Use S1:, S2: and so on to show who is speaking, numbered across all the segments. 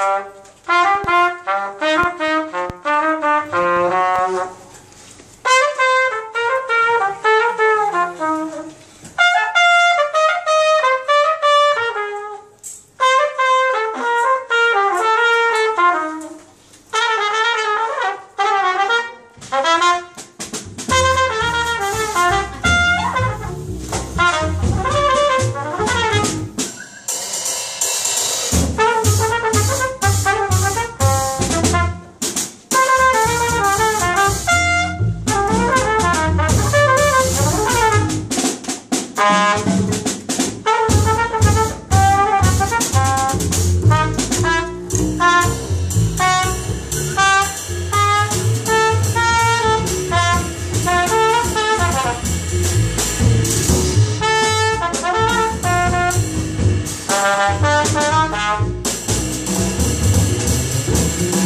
S1: Uh-huh.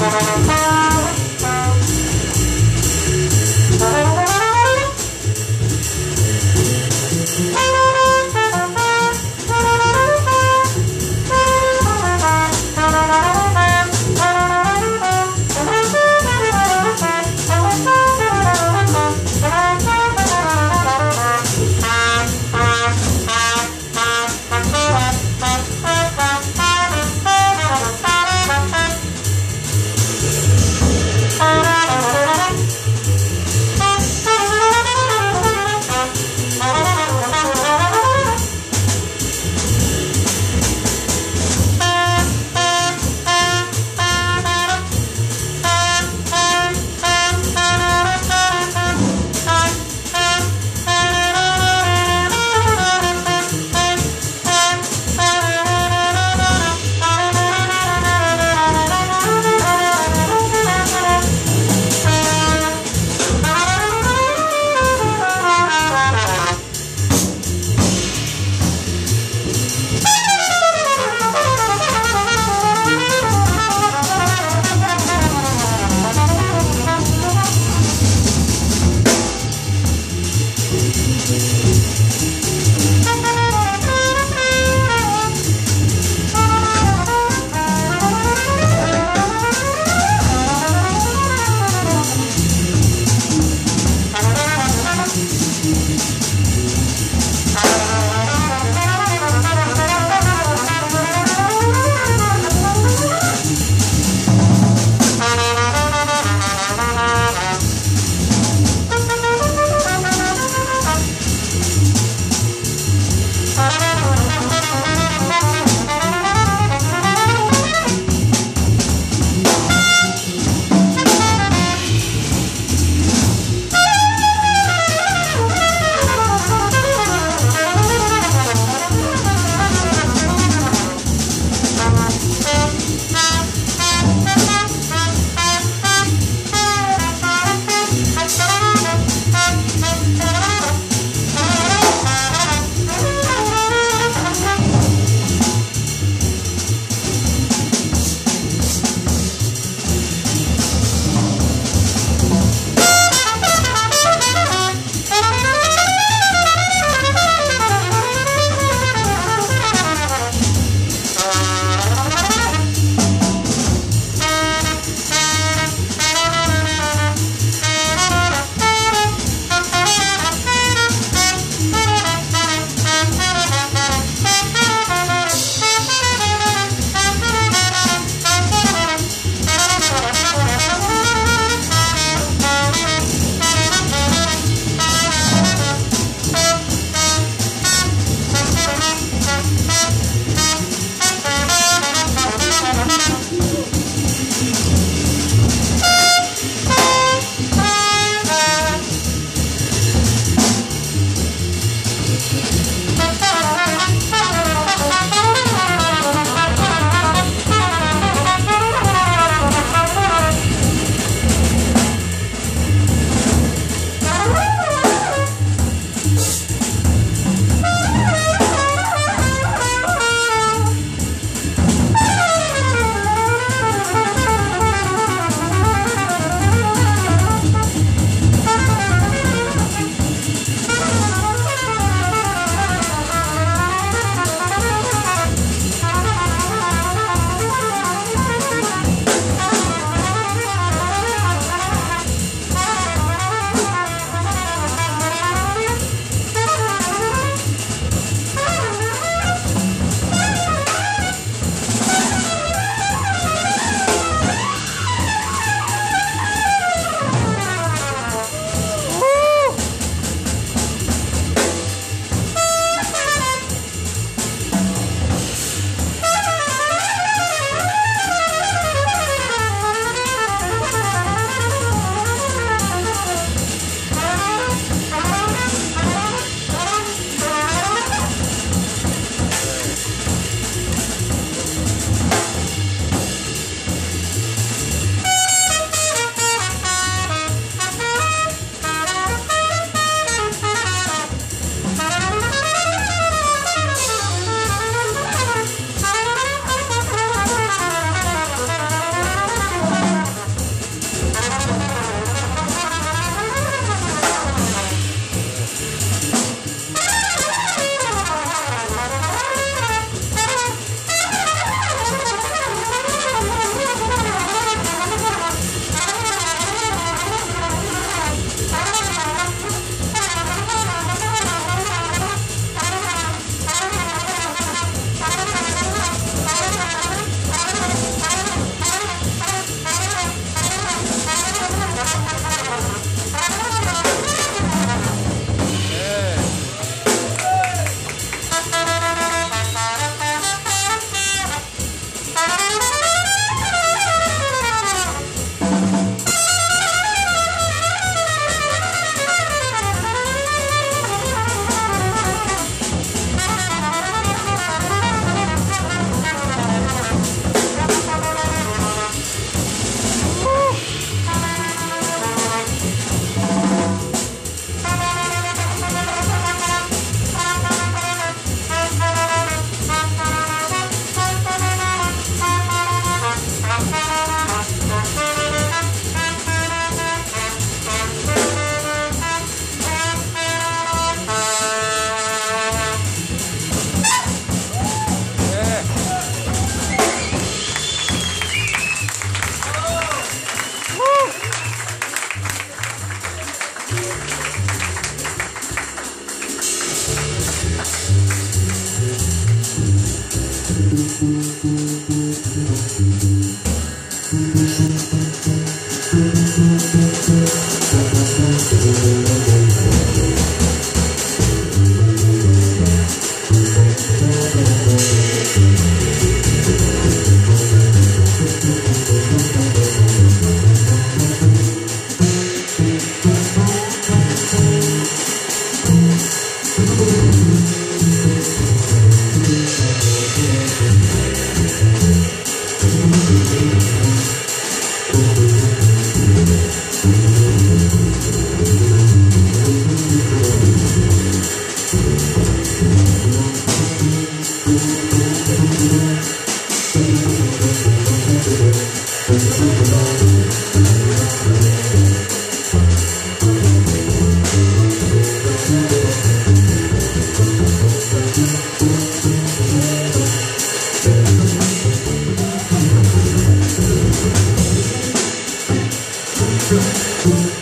S1: Música Thank you.